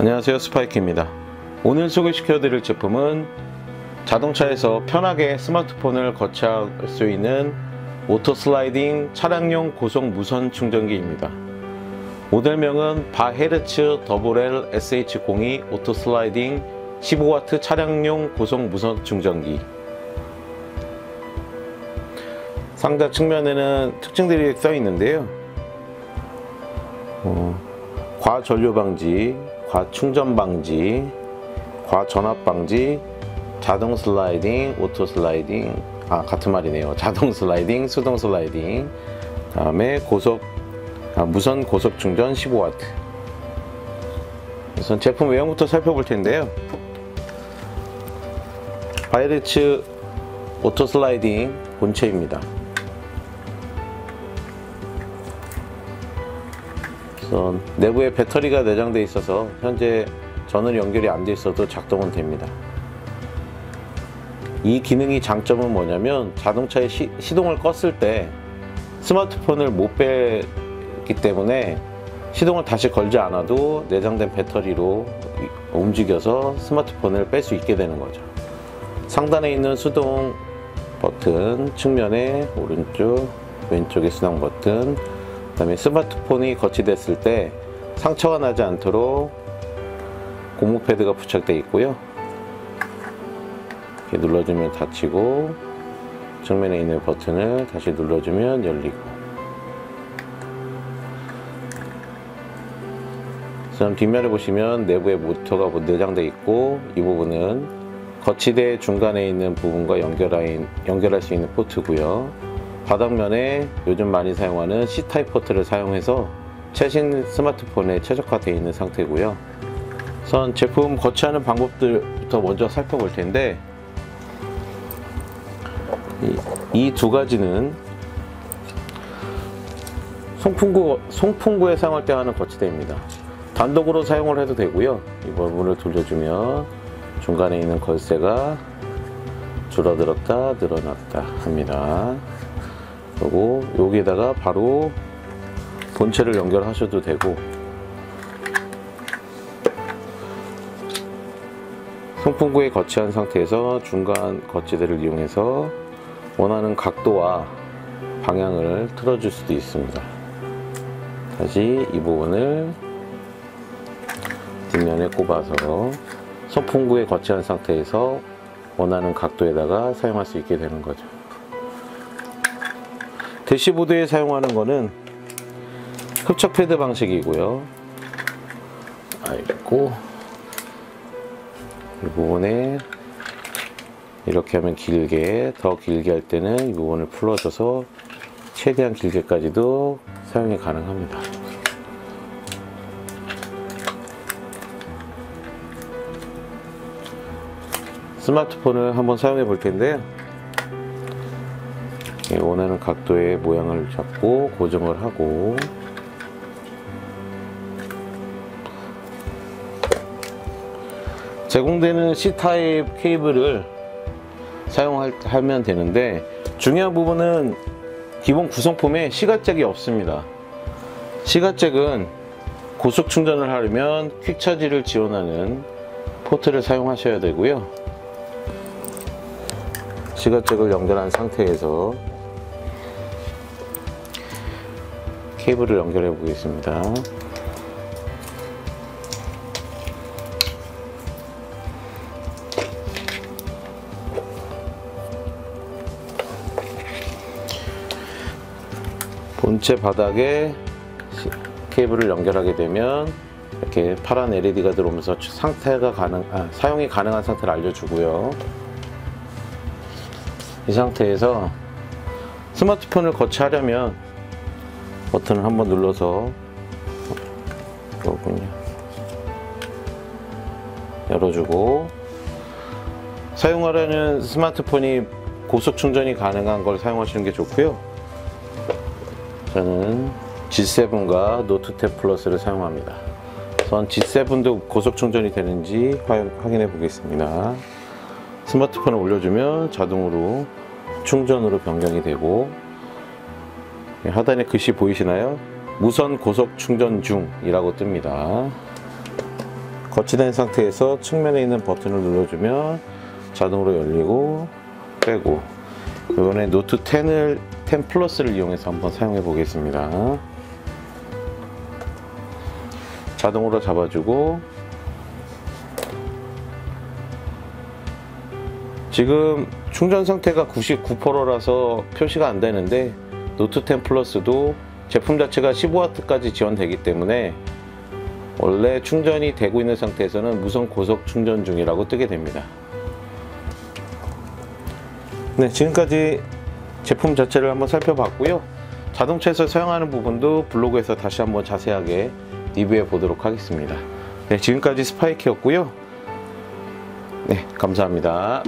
안녕하세요. 스파이크입니다. 오늘 소개시켜 드릴 제품은 자동차에서 편하게 스마트폰을 거치할 수 있는 auto sliding 차량용 고속 무선 충전기입니다. 모델명은 바헤르츠 WLSH02 auto sliding 15W 차량용 고속 무선 충전기. 상자 측면에는 특징들이 써 있는데요. 어, 과전류 방지, 과충전 방지, 과전압 방지, 자동 슬라이딩, auto sliding, 아 같은 말이네요. 자동 슬라이딩, 수동 슬라이딩, 다음에 고속 아, 무선 고속 충전 15W. 우선 제품 외형부터 살펴볼 텐데요. 바헤르츠 auto sliding 본체입니다. 우선 내부에 배터리가 내장되어 있어서 현재 전원 연결이 안 돼 있어도 작동은 됩니다. 이 기능이 장점은 뭐냐면 자동차의 시, 시동을 껐을 때 스마트폰을 못 빼기 때문에 시동을 다시 걸지 않아도 내장된 배터리로 움직여서 스마트폰을 뺄 수 있게 되는 거죠. 상단에 있는 수동 버튼 측면에 오른쪽 왼쪽에 수동 버튼 그 다음에 스마트폰이 거치됐을 때 상처가 나지 않도록 고무 패드가 부착되어 있고요. 이렇게 눌러주면 닫히고 정면에 있는 버튼을 다시 눌러주면 열리고. 그다음 뒷면에 보시면 내부에 모터가 내장되어 있고 이 부분은 거치대 중간에 있는 부분과 연결할 수 있는 포트고요 바닥면에 요즘 많이 사용하는 C타입 포트를 사용해서 최신 스마트폰에 최적화되어 있는 상태고요. 우선 제품 거치하는 방법들부터 먼저 살펴볼 텐데 이 두 가지는 송풍구, 송풍구에 사용할 때 하는 거치대입니다. 단독으로 사용을 해도 되고요. 이 부분을 돌려주면 중간에 있는 걸쇠가 줄어들었다 늘어났다 합니다 그리고 여기에다가 바로 본체를 연결하셔도 되고 송풍구에 거치한 상태에서 중간 거치대를 이용해서 원하는 각도와 방향을 틀어줄 수도 있습니다. 다시 이 부분을 뒷면에 꼽아서 송풍구에 거치한 상태에서 원하는 각도에다가 사용할 수 있게 되는 거죠. 대시보드에 사용하는 거는 흡착 패드 방식이고요. 아이고 이 부분에 이렇게 하면 길게 더 길게 할 때는 이 부분을 풀어줘서 최대한 길게까지도 사용이 가능합니다. 스마트폰을 한번 사용해 볼 텐데요. 예, 원하는 각도의 모양을 잡고 고정을 하고. 제공되는 C타입 케이블을 사용하면 되는데 중요한 부분은 기본 구성품에 시가잭이 없습니다. 시가잭은 고속 충전을 하려면 퀵차지를 지원하는 포트를 사용하셔야 되고요. 시가잭을 연결한 상태에서 케이블을 연결해 보겠습니다. 본체 바닥에 케이블을 연결하게 되면 이렇게 파란 LED가 들어오면서 상태가 가능, 아, 사용이 가능한 상태를 알려주고요. 이 상태에서 스마트폰을 거치하려면 버튼을 한번 눌러서 그렇군요. 열어주고 사용하려는 스마트폰이 고속 충전이 가능한 걸 사용하시는 게 좋고요. 저는 G7과 노트 10 플러스를 사용합니다. 우선 G7도 고속 충전이 되는지 확인해 보겠습니다. 스마트폰을 올려주면 자동으로 충전으로 변경이 되고 예, 하단에 글씨 보이시나요? 무선 고속 충전 중이라고 뜹니다. 거치된 상태에서 측면에 있는 버튼을 눌러주면 자동으로 열리고 빼고 이번에 노트 10을 10 플러스를 이용해서 한번 사용해 보겠습니다. 자동으로 잡아주고 지금 충전 상태가 99%라서 표시가 안 되는데 노트 10 플러스도 제품 자체가 15W까지 지원되기 때문에 원래 충전이 되고 있는 상태에서는 무선 고속 충전 중이라고 뜨게 됩니다. 네, 지금까지 제품 자체를 한번 살펴봤고요. 자동차에서 사용하는 부분도 블로그에서 다시 한번 자세하게 리뷰해 보도록 하겠습니다. 네, 지금까지 스파이키였고요. 네, 감사합니다.